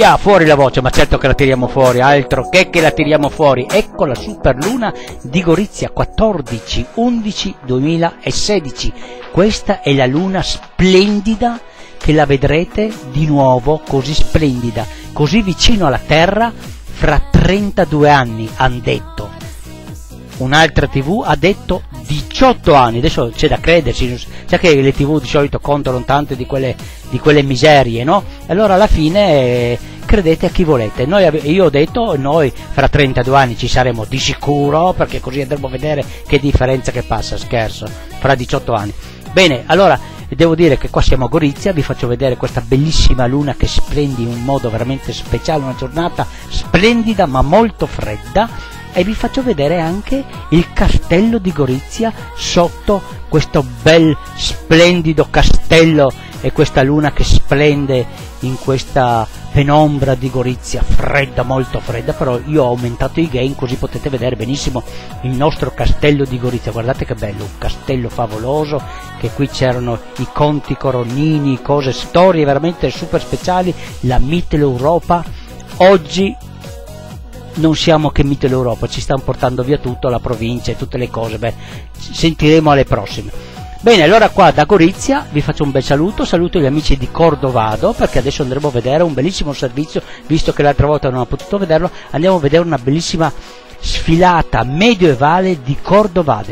Gorizia, fuori la voce, ma certo che la tiriamo fuori, altro che che la tiriamo fuori. Ecco la superluna di Gorizia 14-11-2016. Questa è la luna splendida che la vedrete di nuovo così splendida, così vicino alla Terra fra 32 anni, hanno detto. Un'altra TV ha detto 18 anni, adesso c'è da crederci, sa che le tv di solito contano tanto di quelle, di quelle miserie, no? Allora alla fine credete a chi volete. Noi, io ho detto, noi fra 32 anni ci saremo di sicuro, perché così andremo a vedere che differenza che passa, scherzo, fra 18 anni. Bene, allora devo dire che qua siamo a Gorizia, vi faccio vedere questa bellissima luna che splende in un modo veramente speciale, una giornata splendida ma molto fredda e vi faccio vedere anche il castello di Gorizia sotto questo bel splendido castello e questa luna che splende in questa penombra di Gorizia, fredda, molto fredda, però io ho aumentato i gain così potete vedere benissimo il nostro castello di Gorizia, guardate che bello, un castello favoloso, che qui c'erano i conti coronini, cose, storie veramente super speciali, la Mitteleuropa, oggi non siamo che Mitteleuropa, ci stanno portando via tutto, la provincia e tutte le cose, beh, sentiremo alle prossime. Bene, allora qua da Gorizia vi faccio un bel saluto, saluto gli amici di Cordovado perché adesso andremo a vedere un bellissimo servizio, visto che l'altra volta non ho potuto vederlo, andiamo a vedere una bellissima sfilata medioevale di Cordovado.